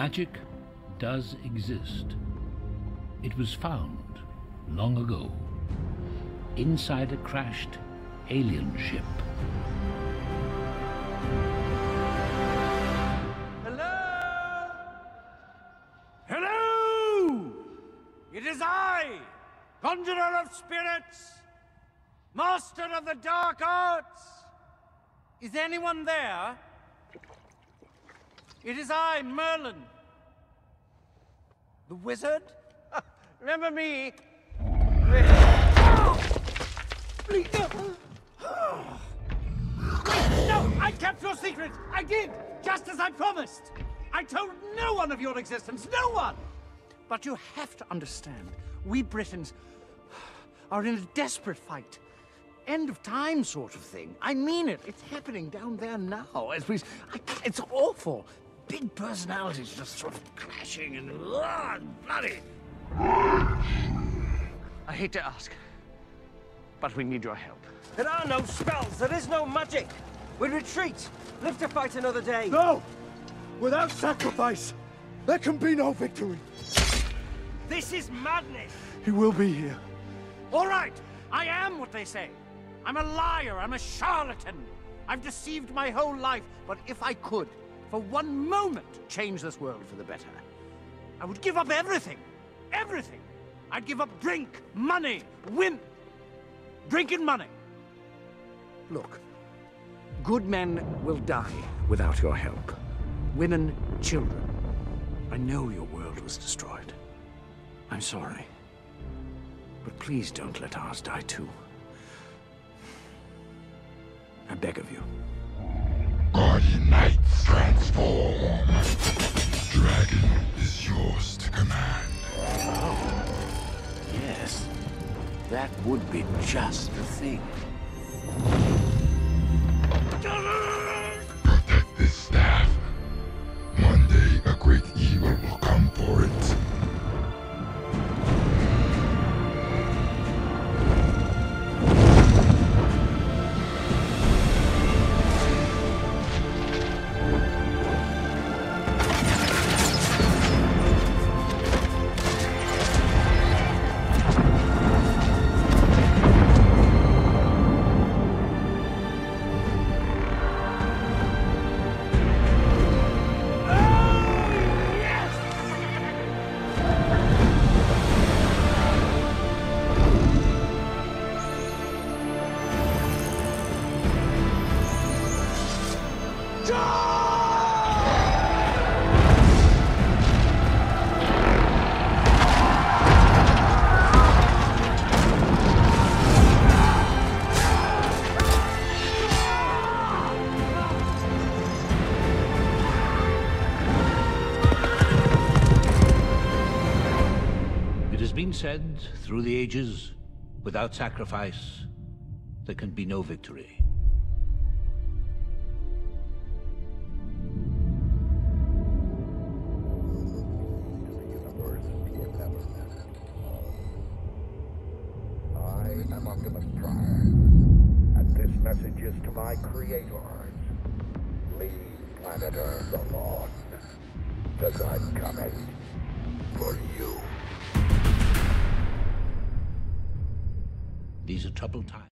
Magic does exist. It was found long ago inside a crashed alien ship. Hello? Hello! It is I, Conjurer of Spirits, Master of the Dark Arts. Is anyone there? It is I, Merlin. The wizard? Remember me? No, I kept your secret! I did! Just as I promised! I told no one of your existence, no one! But you have to understand, we Britons are in a desperate fight. End of time sort of thing. I mean it. It's happening down there now. As we, I, it's awful. Big personalities just sort of clashing and ugh, bloody. I hate to ask, but we need your help. There are no spells, there is no magic. We retreat, live to fight another day. No! Without sacrifice, there can be no victory. This is madness. He will be here. All right, I am what they say. I'm a liar, I'm a charlatan. I've deceived my whole life, but if I could, for one moment, change this world for the better, I would give up everything. Everything. I'd give up drink, money, women. Drink and money. Look, good men will die without your help. Women, children. I know your world was destroyed. I'm sorry. But please don't let ours die too. I beg of you. Guardian Knights that would be just the thing. Been said through the ages, without sacrifice, there can be no victory. I am Optimus Prime, and this message is to my creators. Leave planet Earth alone, because I'm coming for you. These are troubled times.